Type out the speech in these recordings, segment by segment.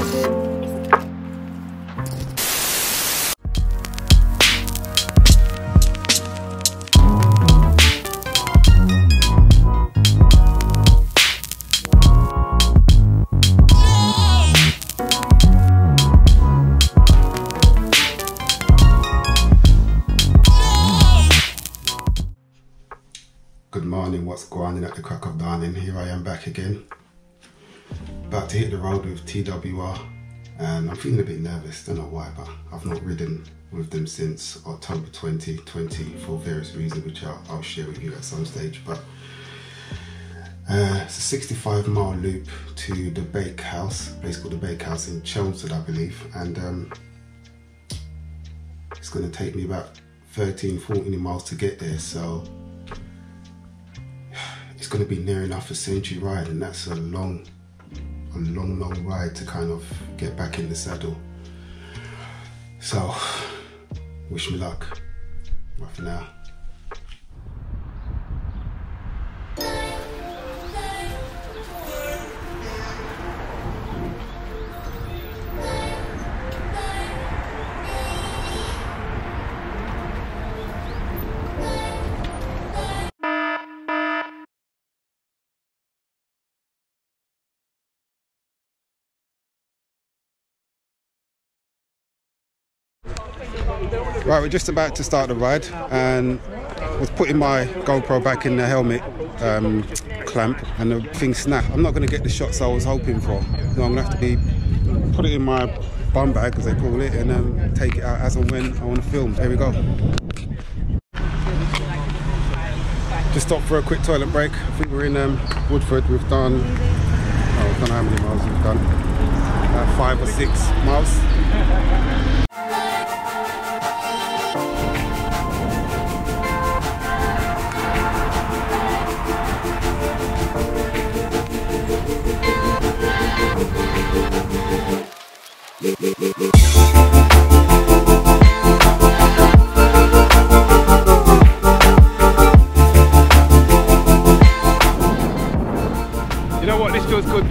Good morning, what's going on at the crack of dawn? And here I am back again. About to hit the road with TWR, and I'm feeling a bit nervous. Don't know why, but I've not ridden with them since October 2020 for various reasons, which I'll, I'll share with you at some stage. But uh, it's a 65 mile loop to the Bakehouse, place called the Bakehouse in Chelmsford, I believe, and um, it's going to take me about 13, 14 miles to get there. So it's going to be near enough a century ride and that's a long a long long ride to kind of get back in the saddle. So wish me luck bye for now Right, we're just about to start the ride and was putting my GoPro back in the helmet um, clamp and the thing snapped. I'm not going to get the shots I was hoping for. No, I'm going to have to be put it in my bum bag, as they call it, and um, take it out as and when I want to film. There we go. Just stopped for a quick toilet break. I think we're in um, Woodford. We've done, oh, I don't know how many miles we've done. About five or six miles.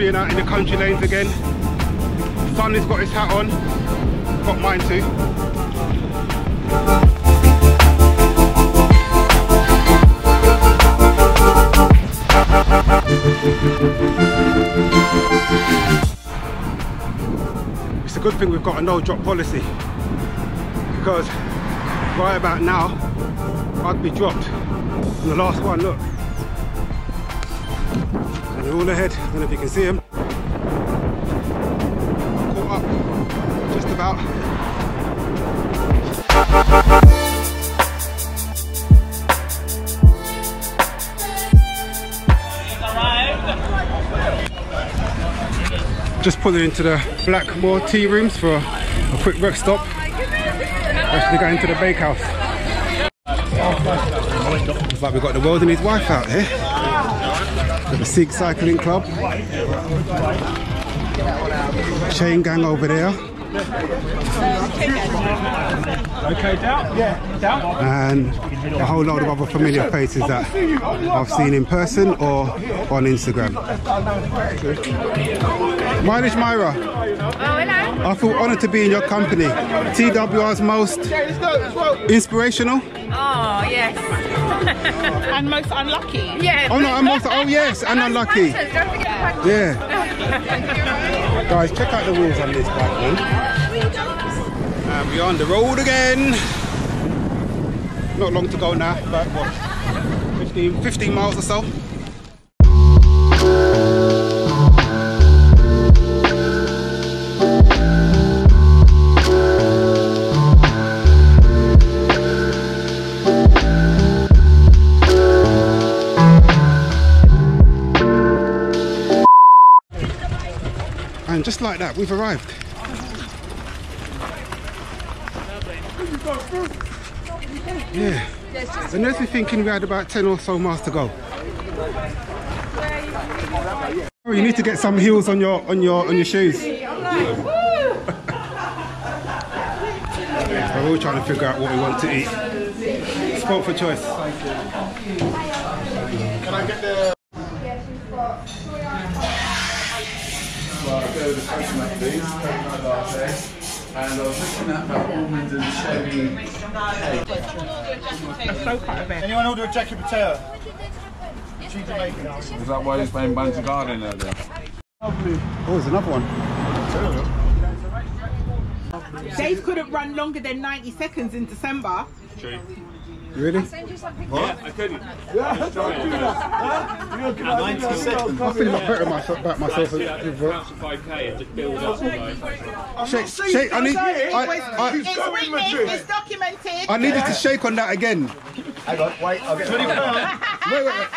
Being out in the country lanes again. Sun has got his hat on. Got mine too. It's a good thing we've got a no drop policy because right about now I'd be dropped. And the last one, look, they're all ahead. I don't know if you can see them. Caught up, just about. Just pulling into the Blackmore tea rooms for a quick rest stop. Actually going to the bakehouse. Looks like we've got the world and his wife out here. The Sikh Cycling Club. Chain gang over there. Okay, down? Yeah, down. And a whole load of other familiar faces that I've seen in person or on Instagram. Mileage Myra, Oh, hello. I feel honoured to be in your company. TWR's most inspirational. Oh, yes. and most unlucky. Yeah. Oh no, I'm also, oh yes, and unlucky. Don't the Yeah. Guys, check out the wheels on this bike, man. And we're on the road again. Not long to go now, about what, 15, 15 miles or so. Just like that, we've arrived. Yeah. And there's me thinking we had about 10 or so miles to go. Oh, you need to get some heels on your on your on your shoes. We're we're trying to figure out what we want to eat. Spot for choice. Can I get the... Well, I'll go with the coconut, please. Coconut latte. And I was looking at that almond and cherry cake. Anyone order a Jackie Potato? Cheese bacon. Is that why he's playing Banter Garden earlier? Oh, there's another one. Dave couldn't run longer than 90 seconds in December. Really? I feel a lot better myself, about myself. Shake, shake. I need. I, I, It's witnessed, it's documented. I needed to shake on that again. Hang on, wait, I'll get 20. Wait, wait, wait.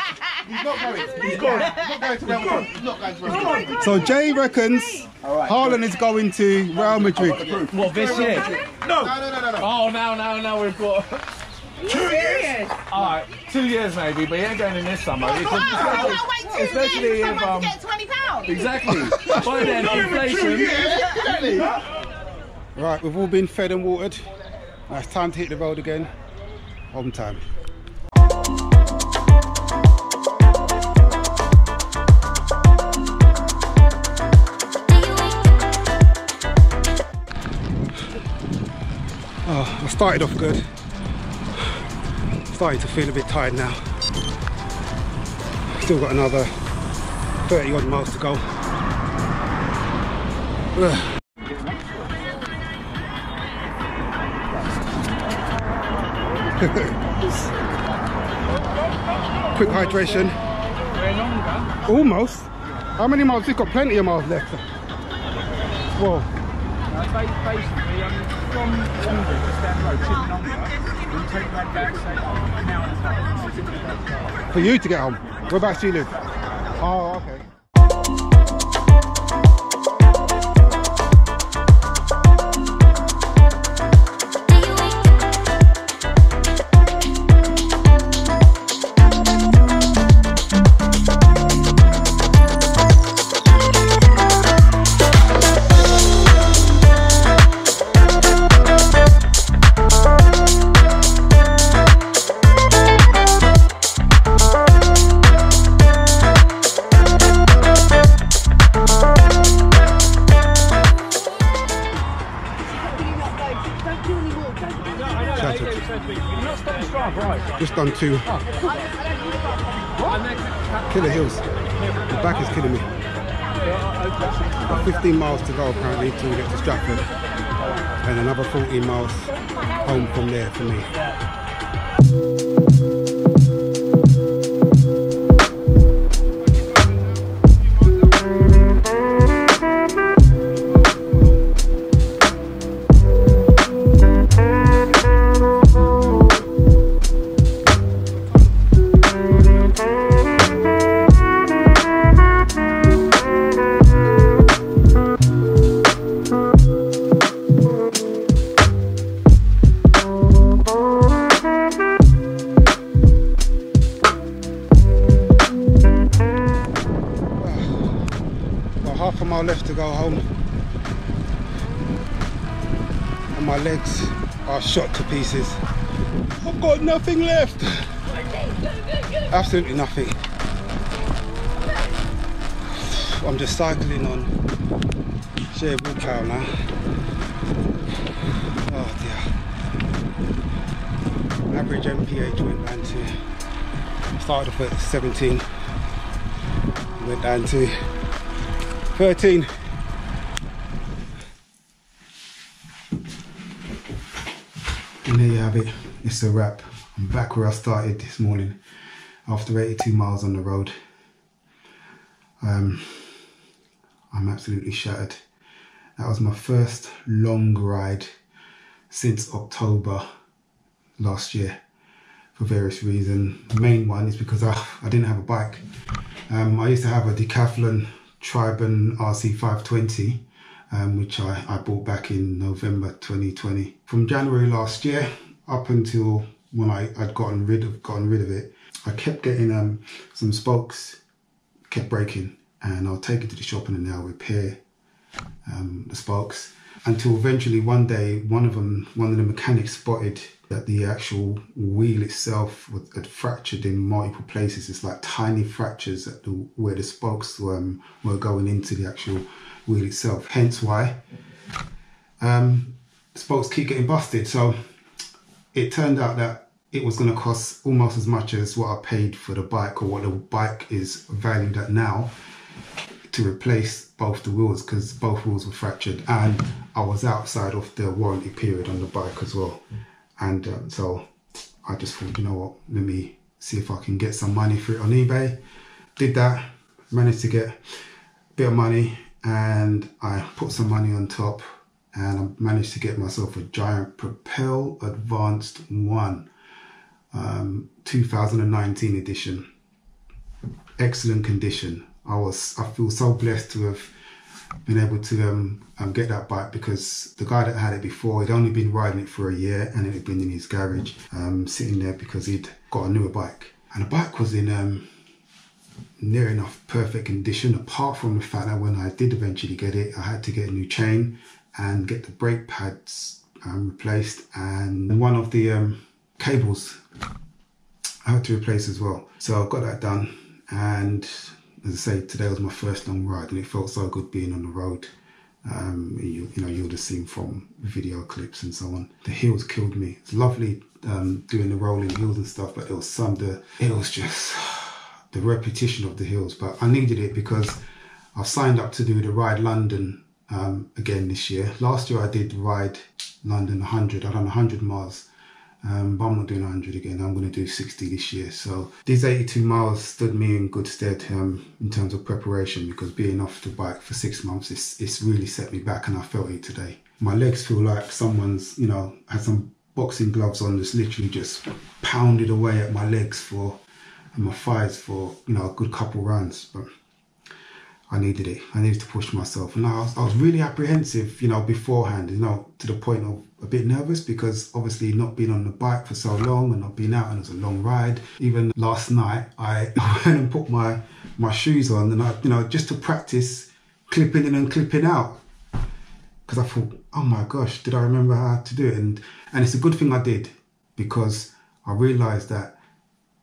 He's not going. He's gone. He's not going to Real Madrid. He's not going to Real oh Madrid. So Jay reckons Haaland is going to Real Madrid. What, this year? No, no, no, no, no. Oh, now, now, now we've got... Alright, two years maybe, but he ain't going in this summer. Oh, Because I can't wait two especially years for if, someone um, to get 20 pounds. Exactly. By then, inflation... Right, we've all been fed and watered. Now it's time to hit the road again. Home time. Oh, I started off good. Starting to feel a bit tired now. Still got another 30 odd miles to go. Ugh. Quick hydration. Almost. How many miles? We've got plenty of miles left. Whoa. Half. For you to get home. Whereabouts do you live? Oh, okay. Just done two. Killer Hills. The back is killing me. Got 15 miles to go apparently till we get to Stratford. And another 14 miles home from there for me. Left to go home. And my legs are shot to pieces. I've got nothing left. Absolutely nothing. I'm just cycling on Sherwood Cow now. Oh dear. Average MPH went down to, started off at 17, went down to 13. And there you have it. It's a wrap. I'm back where I started this morning after 82 miles on the road. Um, I'm absolutely shattered. That was my first long ride since October last year for various reasons. The main one is because I, I didn't have a bike. Um, I used to have a Decathlon Triban RC520, um, which I, I bought back in November 2020. From January last year up until when I, I'd gotten rid of gotten rid of it, I kept getting um, some spokes kept breaking, and I'll take it to the shop and they'll repair um, the spokes. until eventually one day one of them, one of the mechanics spotted that the actual wheel itself was, had fractured in multiple places. It's like tiny fractures at the, where the spokes um, were going into the actual wheel itself. Hence why um, spokes keep getting busted. So it turned out that it was going to cost almost as much as what I paid for the bike or what the bike is valued at now to replace both the wheels because both wheels were fractured and I was outside of the warranty period on the bike as well. And um, so I just thought, you know what, let me see if I can get some money for it on eBay. Did that, managed to get a bit of money and I put some money on top and I managed to get myself a Giant Propel Advanced 1 um, 2019 edition. Excellent condition. I was I feel so blessed to have been able to um, um, get that bike because the guy that had it before he'd only been riding it for a year and it had been in his garage um, sitting there because he'd got a newer bike. And the bike was in um, near enough perfect condition apart from the fact that when I did eventually get it I had to get a new chain and get the brake pads um, replaced and one of the um, cables I had to replace as well. So I got that done and as I say, today was my first long ride, and it felt so good being on the road. Um, you, you, know, you would have seen from video clips and so on. The hills killed me. It's lovely um, doing the rolling hills and stuff, but it was some the it was just the repetition of the hills. But I needed it because I've signed up to do the ride London um, again this year. Last year I did ride London 100. I done 100 miles um, but I'm not doing 100 again. I'm going to do 60 this year. So these 82 miles stood me in good stead um, in terms of preparation because being off the bike for six months, it's, it's really set me back and I felt it today. My legs feel like someone's, you know, had some boxing gloves on that's literally just pounded away at my legs for and my thighs for, you know, a good couple rounds. But I needed it. I needed to push myself. And I was, I was really apprehensive, you know, beforehand, you know, to the point of a bit nervous because obviously not being on the bike for so long and not being out and it was a long ride. Even last night, I went and put my, my shoes on and I, you know, just to practice clipping in and clipping out. Because I thought, oh my gosh, did I remember how to do it? And, and it's a good thing I did because I realized that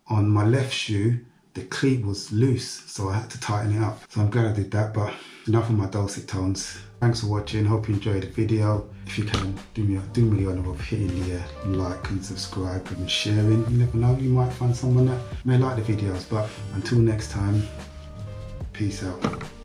on my left shoe, the cleat was loose, so I had to tighten it up. So I'm glad I did that, but enough of my dulcet tones. Thanks for watching, hope you enjoyed the video. If you can, do me, do me the honour of hitting the uh, like and subscribe and sharing. You never know, you might find someone that may like the videos, but until next time, peace out.